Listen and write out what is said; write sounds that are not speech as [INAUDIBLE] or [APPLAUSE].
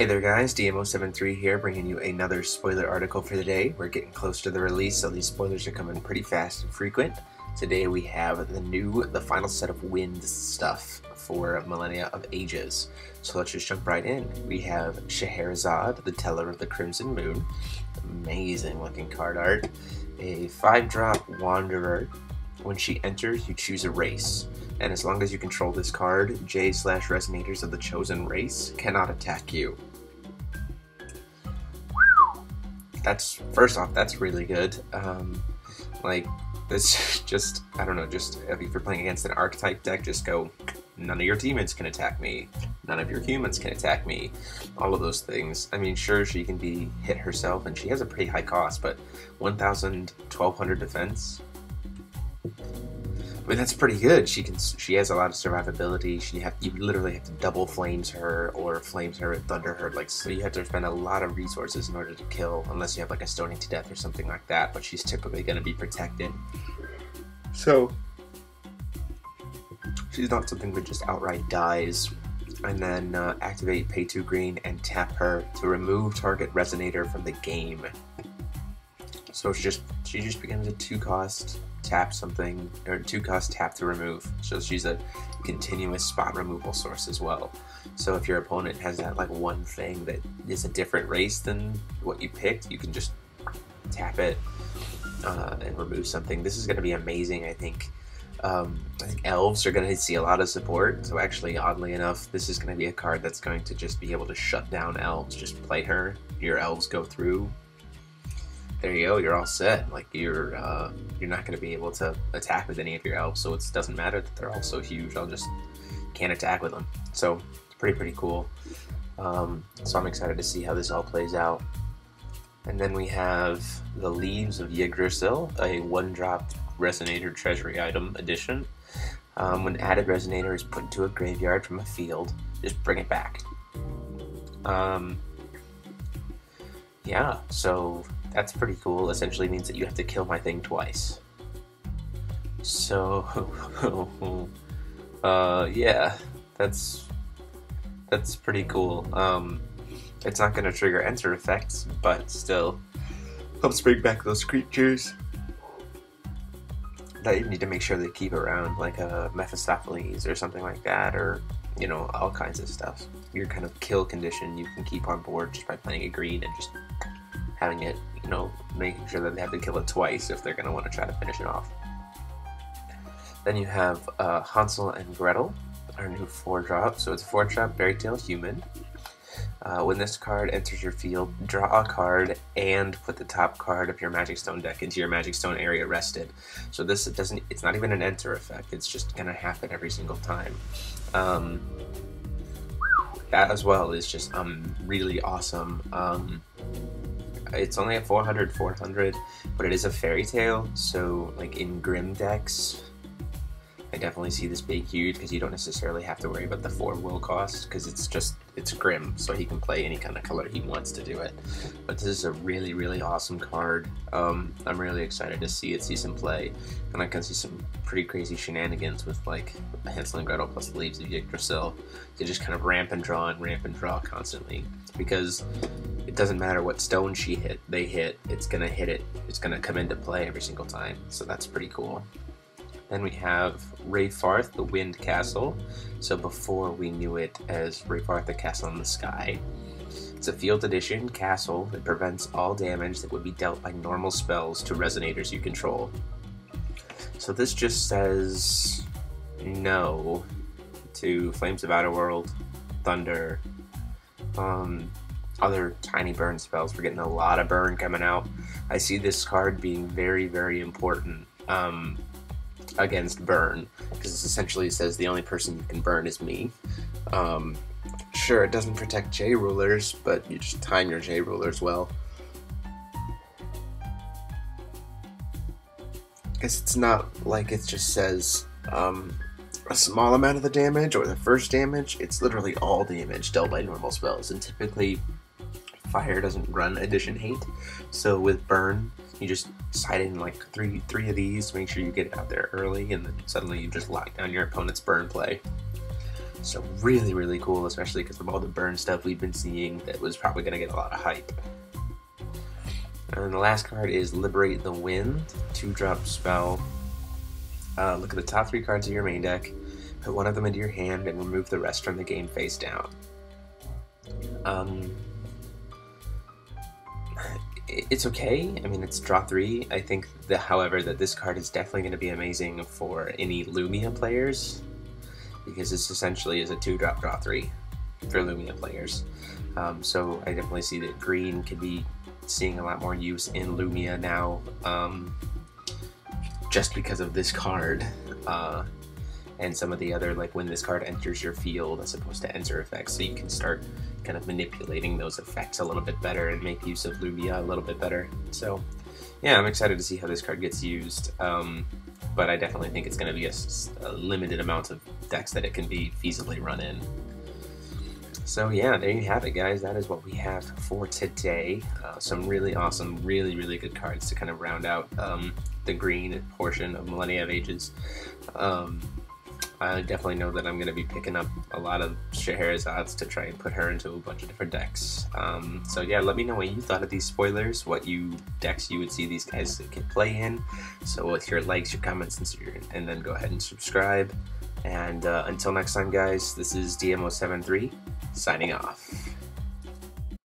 Hey there guys, DM073 here bringing you another spoiler article for the day. We're getting close to the release, so these spoilers are coming pretty fast and frequent. Today we have the new, the final set of wind stuff for Millennia of Ages. So let's just jump right in. We have Scheherazade, the Teller of the Crimson Moon. Amazing looking card art. A 5-drop Wanderer. When she enters, you choose a race and as long as you control this card, J slash Resonators of the Chosen Race cannot attack you. That's, first off, that's really good. Um, like, this [LAUGHS] just, I don't know, just if you're playing against an archetype deck, just go, none of your demons can attack me, none of your humans can attack me, all of those things. I mean, sure, she can be hit herself, and she has a pretty high cost, but 1,000, 1,200 defense, mean, that's pretty good. She can. She has a lot of survivability. She have you literally have to double flames her or flames her and thunder her. Like so, you have to spend a lot of resources in order to kill, unless you have like a stoning to death or something like that. But she's typically going to be protected. So she's not something that just outright dies. And then uh, activate pay two green and tap her to remove target resonator from the game. So she just she just becomes a two cost tap something, or two cost tap to remove. So she's a continuous spot removal source as well. So if your opponent has that like one thing that is a different race than what you picked, you can just tap it uh, and remove something. This is going to be amazing, I think. Um, I think elves are going to see a lot of support. So actually, oddly enough, this is going to be a card that's going to just be able to shut down elves. Just play her. Your elves go through there you go. You're all set. Like you're uh, you're not going to be able to attack with any of your elves, so it doesn't matter that they're all so huge. I'll just can't attack with them. So it's pretty pretty cool. Um, so I'm excited to see how this all plays out. And then we have the Leaves of Yggdrasil, a one-drop Resonator Treasury item addition. Um, when added Resonator is put into a graveyard from a field, just bring it back. Um, yeah, so that's pretty cool. Essentially means that you have to kill my thing twice. So, [LAUGHS] uh, yeah, that's that's pretty cool. Um, it's not going to trigger enter effects, but still helps bring back those creatures that you need to make sure they keep around, like a uh, Mephistopheles or something like that, or you know, all kinds of stuff. Your kind of kill condition you can keep on board just by playing a green and just having it, you know, making sure that they have to kill it twice if they're going to want to try to finish it off. Then you have uh, Hansel and Gretel, our new 4-drop. So it's 4-drop Fairy Tale Human. Uh, when this card enters your field, draw a card and put the top card of your Magic Stone deck into your Magic Stone area rested. So this it doesn't. It's not even an enter effect. It's just gonna happen every single time. Um, that as well is just um really awesome. Um, it's only a 400 400 but it is a fairy tale so like in Grimm decks definitely see this being huge because you don't necessarily have to worry about the four will cost because it's just it's Grimm so he can play any kind of color he wants to do it. But this is a really really awesome card. Um, I'm really excited to see it see some play. And I can see some pretty crazy shenanigans with like Hansel and Gretel plus the Leaves of Yggdrasil. To just kind of ramp and draw and ramp and draw constantly. Because it doesn't matter what stone she hit, they hit, it's gonna hit it, it's gonna come into play every single time. So that's pretty cool. Then we have Raefarth, the Wind Castle. So before we knew it as Raefarth, the Castle in the Sky. It's a field addition castle that prevents all damage that would be dealt by normal spells to resonators you control. So this just says no to Flames of Outer World, Thunder, um, other tiny burn spells. We're getting a lot of burn coming out. I see this card being very, very important um, against burn because it essentially says the only person you can burn is me. Um, sure, it doesn't protect J rulers, but you just time your J rulers well. Guess it's not like it just says um, a small amount of the damage or the first damage. It's literally all the damage dealt by normal spells, and typically fire doesn't run addition hate. So with burn, you just side in like three three of these, to make sure you get out there early, and then suddenly you just lock down your opponent's burn play. So really, really cool, especially because of all the burn stuff we've been seeing that was probably going to get a lot of hype. And the last card is Liberate the Wind, two drop spell. Uh, look at the top three cards of your main deck, put one of them into your hand, and remove the rest from the game face down. Um, it's okay. I mean, it's draw three. I think, that, however, that this card is definitely going to be amazing for any Lumia players because this essentially is a two drop draw three for Lumia players. Um, so I definitely see that green could be seeing a lot more use in Lumia now, um, just because of this card. Uh, and some of the other like when this card enters your field as opposed to enter effects so you can start kind of manipulating those effects a little bit better and make use of Lumia a little bit better. So yeah I'm excited to see how this card gets used um, but I definitely think it's going to be a, a, limited amount of decks that it can be feasibly run in. So yeah there you have it guys. That is what we have for today. Uh, some really awesome really really good cards to kind of round out um, the green portion of Millennia of Ages. Um, I definitely know that I'm going to be picking up a lot of Scheherazade's to try and put her into a bunch of different decks. Um, so yeah, let me know what you thought of these spoilers, what you decks you would see these guys can play in. So with your likes, your comments, and, your, and then go ahead and subscribe. And uh, until next time, guys, this is DM073 signing off.